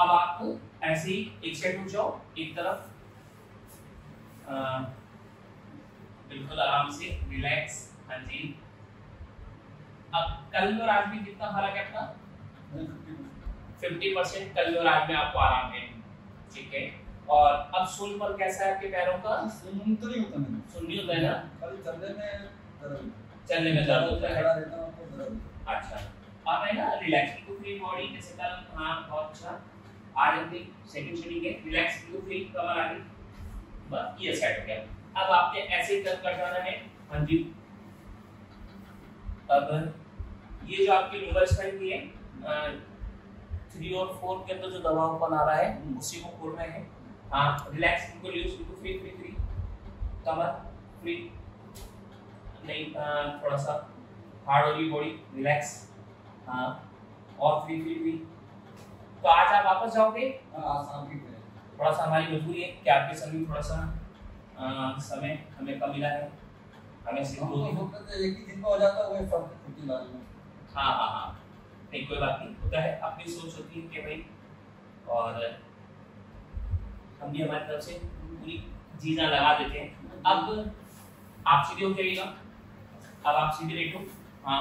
अब आप ऐसे ही एक साइड हो जाओ एक तरफ़ बिल्कुल आराम से रिलैक्स हाँ जी। अब कल और आज में कितना फ़र्क है अपना? फिफ्टी परसेंट कल और आज में आपको आराम है ठीक है? और अब सुन पर कैसा है आपके पैरों का? सुन तो नहीं होता मैंने। सुन नहीं होता है ना? खाली चलने में चलने में दर्द होता है। हूँ अच्छा। अब है ना रिलैक्स टू फ्री बॉडी जैसे कल हाँ बहुत अच्छा। भी सेकंड शेडिंग है रिलैक्स टू फ्री कमर आ गई बस, ये सेट हो गया। अब आपने ऐसे कर जाना है। हाँ जी। अब, ये जो आपकी लोअर स्पाइन की है थ्री और फोर के अंदर तो जो दबावपन आ रहा है, उसी को खोल रहे हैं। हाँ रिलैक्स बिल्कुल यूज़ बिल्कुल फ्री फ्री फ्री कमर फ्री नहीं थोड़ा सा हार्ड होगी बॉडी रिलैक्स हाँ और फ्री फ्री फ्री तो आज आप वापस जाओगे? है की थोड़ा सा हमारी मजबूरी है कि आपके समय थोड़ा सा समय हमें कम मिला है? हमें सिर्फ़ दो तो दिन सोचते थे एक ही दिन में हो जाता है छुट्टी लाने में हाँ हाँ हाँ। नहीं कोई बात नहीं। होता है अपनी सोच होती है कि भाई और हम भी हमारी तरफ़ से पूरी चीज़ें लगा देते हैं। अब आप सीधे हो जाइएगा अब आप सीधे लेटो हाँ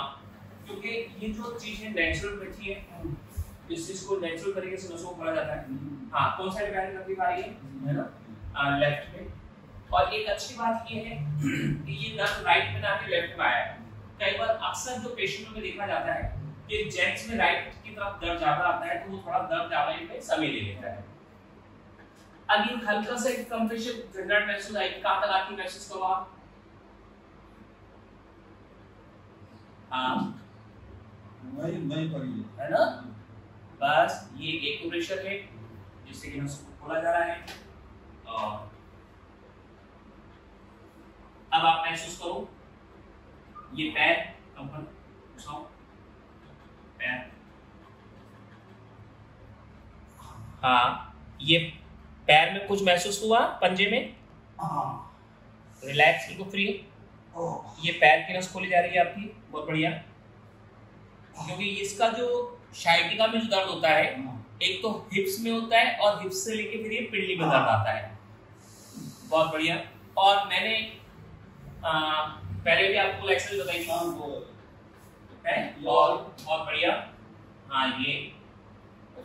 क्योंकि ये जो चीज़ है नेचुरल बैठी है इस चीज़ को नेचुरल तरीके से नसों को खोला जाता है। हाँ कौन साइड बैठ करके खा रही है? है ना? लेफ़्ट में। और एक अच्छी बात ये है कि ये दर्द राइट में ना आके लेफ़्ट में आया कई बार अक्सर जो पेशेंटों में देखा जाता है कि जेंट्स में राइट की तरफ़ दर्द ज़्यादा आता है तो वो थोड़ा दर्द आने में समय ले लेता है। अगेन हल्का सा एक कंप्रेशन जनरल महसूस आई कहाँ तक आती महसूस करो आप हाँ। वही वही पर है ना? बस ये एक प्रेशर है जिससे कि नस को खोला जा रहा है। और अब आप महसूस करो ये पैर कंपन पैर। हाँ ये पैर में कुछ महसूस हुआ पंजे में? रिलैक्स बिल्कुल फ्री ये पैर की नस खोली जा रही है आपकी बहुत बढ़िया। क्योंकि इसका जो शाइटिका में जो दर्द होता है एक तो हिप्स में होता है और हिप्स से लेके फिर ये पिंडली में दर्द आता है। बहुत बढ़िया। और मैंने आ, पहले भी आपको एक्सरसाइज बताई थी। शाम को है? और बहुत बढ़िया। हाँ ये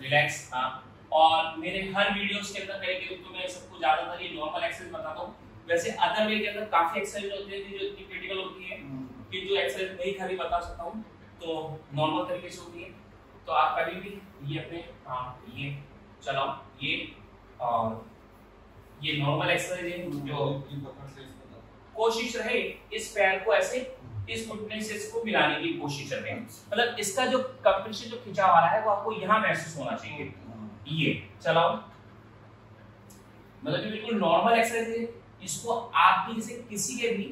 रिलैक्स हाँ और मेरे हर वीडियोस के अंदर करेंगे तो मैं सबको ज़्यादातर ये नॉर्मल एक्सरसाइज बताता हूँ। वैसे अदर वे के अंदर काफ़ी एक्सरसाइज होती है जो इतनी क्रिटिकल होती है कि जो एक्सरसाइज नहीं खाली बता सकता हूँ। तो नॉर्मल तरीके से होती है। तो आप कभी भी ये अपने हाँ ये चलाओ, ये और ये नॉर्मल एक्सरसाइज है, जो कोशिश रहे इस पैर को ऐसे, इस घुटने से इसको मिलाने की कोशिश रहे मतलब इसका जो कंप्रेशन जो खिंचा आ रहा है, वो आपको यहाँ महसूस होना चाहिए। ये चलाओ। मतलब ये बिल्कुल नॉर्मल एक्सरसाइज है। इसको आप भी, जैसे किसी के भी,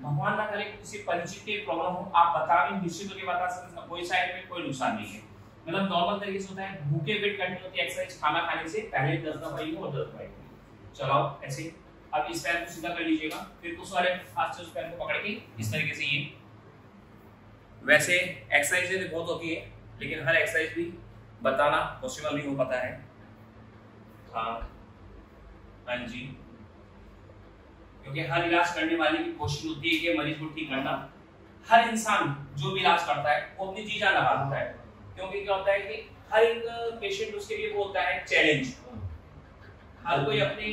भगवान ना करे, किसी परिचित प्रॉब्लम हो, आप बता भी, निश्चित होकर बता सकते हैं, कोई साइड में कोई नुकसान नहीं है। मतलब नॉर्मल तरीके से होता है, भूखे पेट करनी होती है एक्सरसाइज खाना खाने से, पहले दस दफाई और दस दफाई चलाओ, ऐसे। अब इस पैर को सीधा कर लीजिएगा। फिर उस वाले से उस पैर को पकड़ के इस तरीके से ये। वैसे एक्सरसाइजें बहुत होती है, लेकिन हर एक्सरसाइज भी बताना पॉसिबल नहीं हो पाता है। हाँ। हाँ जी। क्योंकि हर इलाज करने वाले की कोशिश होती है कि मरीज़ को ठीक करना। हर इंसान जो भी इलाज करता है, वो अपनी चीजा लगा देता है। क्योंकि क्या होता है कि हर एक पेशेंट उसके लिए वो होता है चैलेंज हर कोई अपनी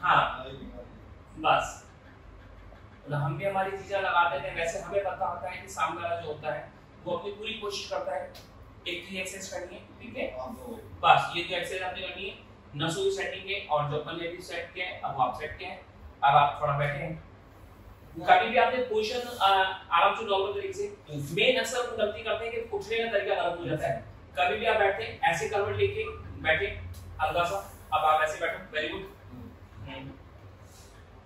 हाँ बस। हम भी हमारी चीज़ें लगाते थे वैसे हमें पता होता है कि सामने वाला जो होता है वो अपनी पूरी कोशिश करता है एक ही एक्सरसाइज करनी है ठीक है? बस ये जो एक्सरसाइज आपने करनी है। नसों की सेटिंग है और जो अपन सेट किया है अब आप सेट किया है। अब आप थोड़ा बैठे हैं। कभी भी आपने पोजीशन आराम से नॉर्मल तरीके से। मेन अक्सर हम गलती करते हैं कि उठने का तरीका गलत हो जाता है। कभी भी आप बैठते हैं ऐसे करवट लेके बैठे हल्का सा अब आप ऐसे बैठो वेरी गुड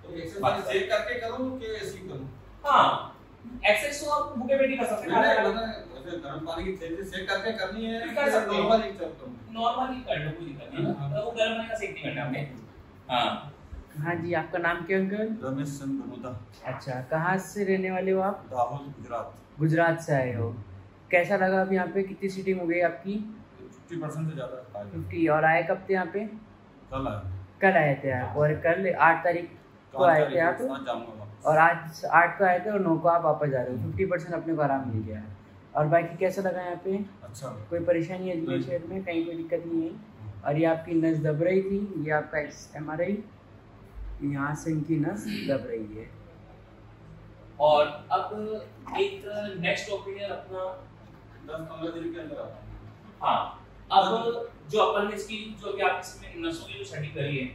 तो एक्सरसाइज सेट करके करूँ कि ऐसे ही करूँ? हाँ एक्सरसाइज तो आप भूखे पेट ही कर सकते हैं। मैंने गर्म पानी की थैली सेट करके करनी है कर सकते हो। नॉर्मल ही करता हूँ नॉर्मल ही कर लो कोई दिक्कत नहीं। हाँ। मतलब वो गर्म पानी का सेक नहीं करना हमने हाँ। हाँ जी आपका नाम क्या अंकल? रमेश चंद्र बनुदा अच्छा कहाँ से रहने वाले हो आप? दाहोद गुजरात। गुजरात से आए हो। कैसा लगा अब यहाँ पे? कितनी सीटिंग हो गई आपकी? फिफ्टी परसेंट से ज़्यादा फिफ्टी और आए कब थे यहाँ पे? कल आया कल आए थे आप और कल आठ तारीख को आए थे आप। और आज आठ को आए थे और नौ को आप वापस जा रहे हो। फिफ्टी परसेंट अपने को आराम मिल गया। है और बाकी कैसा लगा यहाँ पे? अच्छा। कोई परेशानी है अजमेर शहर में? कहीं कोई दिक्कत नहीं है? और ये आपकी नस दब रही थी? ये आपका एम आर आई? यहाँ से इनकी नस दब रही है। और अब एक नेक्स्ट ओपिनियन अपना दस पंद्रह दिन के अंदर हाँ। अब जो अपन ने इसकी जो अभी आप इसमें नसों की जो स्टडी करी है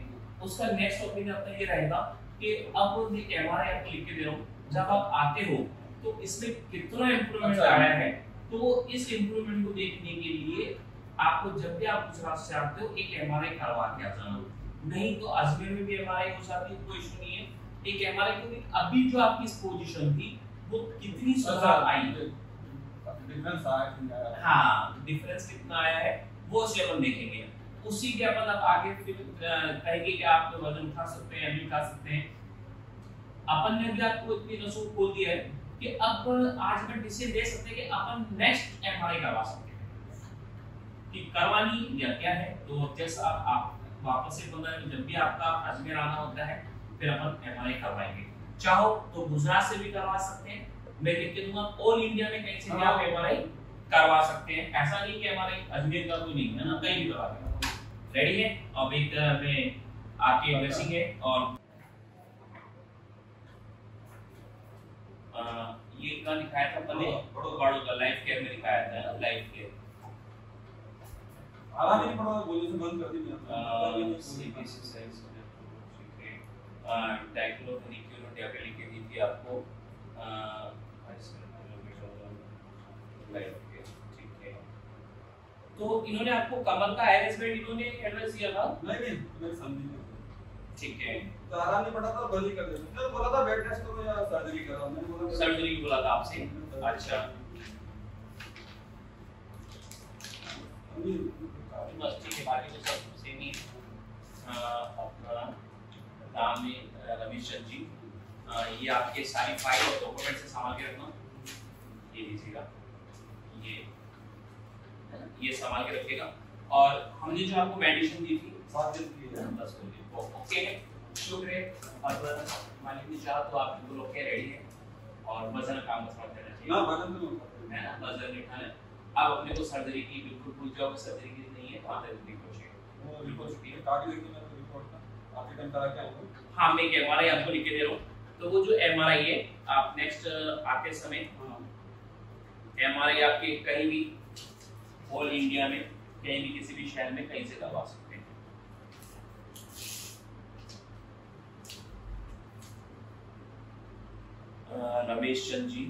उसका नेक्स्ट ओपिनियन अपना ये रहेगा कि अब ये एमआरआई आपको लिख के दे रहा हूँ। जब आप आते हो तो इसमें कितना इम्प्रूवमेंट अच्छा। आया है तो इस इम्प्रूवमेंट को देखने के लिए आपको जब भी आप गुजरात से आते हो एक एमआरआई करवा के आ जाना नहीं तो अजमेर में भी एमआरआई हो जाती है कोई इशू नहीं है। एक एमआरआई क्योंकि अभी जो आपकी इस पोजीशन थी वो कितनी सुधार आई डिफरेंस आया? हाँ डिफरेंस कितना आया है वो उसे अपन देखेंगे। उसी के अपन अब आगे फिर कहेंगे कि आप तो वज़न उठा सकते हैं नहीं उठा सकते हैं। अपन ने भी आपको इतनी नसों खोल दिया है कि अब आज मैं डिसीज़न दे सकते हैं कि अपन नेक्स्ट एमआरआई करवा सकते हैं। कि करवानी या क्या है तो जैसा आप वापस से पंद्रह जब भी आपका अजमेर आना होता है फिर अपन एमआरआई करवाएँगे। चाहो तो गुजरात से भी करवा सकते हैं मैं लिख के दूँगा ऑल इंडिया में कहीं से भी आप एमआरआई करवा सकते हैं। ऐसा नहीं कि हमारे अजमेर का कोई नहीं है ना कहीं भी करवा देगा रेडी है? अब एक तरह में आपकी ब्लेसिंग है और अ, ये का दिखाया था? पहले बड़ों का लाइफ केयर में दिखाया था लाइफ केयर आधा नहीं पड़ा बोलने से बंद कर दी मैंने। सीबीसी साइंस ठीक है डाइक्लोफेनिक्यूल टैबलेट लिख के दी थी आपको है। तो इन्होंने आपको कमर का हैरेसमेंट इन्होंने एडवाइस दिया था? नहीं नहीं समझी ठीक है। तो आराम नहीं पड़ा था बंद ही कर दिया। मैंने बोला था बेड रेस्ट करो या सर्जरी करो मैंने बोला सर्जरी बोला था आपसे? अच्छा। ठीक है बाकी तो सब सेम ही अपना नाम है रमेश चंद जी ये आपके सारी फ़ाइल और डॉक्यूमेंट से संभाल के रखना ये लीजिएगा ये ये संभाल के रखिएगा और हमने जो आपको मेडिसिन दी थी की है बस हो ओके है शुक्र और मालिक ने चाहा तो आप बिल्कुल ओके रेडी है और वज़न काम बस मत करना चाहिए ना वज़न है ना वज़न उठाना अब अपने को सर्जरी की बिल्कुल भूल जाओ सर्जरी की नहीं है तो आप जल्दी पहुँचे वो रिपोर्ट छुट्टी है। काट देखी मैंने रिपोर्ट का आपके टाइम करा क्या हुआ हाँ। मैं एक एमआरआई आपको लिख के दे रहा हूँ। तो वो जो एमआरआई है आप नेक्स्ट आते समय एमआरआई आपके कहीं भी ऑल इंडिया में कहीं भी किसी भी शहर में कहीं से करवा सकते हैं। रमेश चंद जी।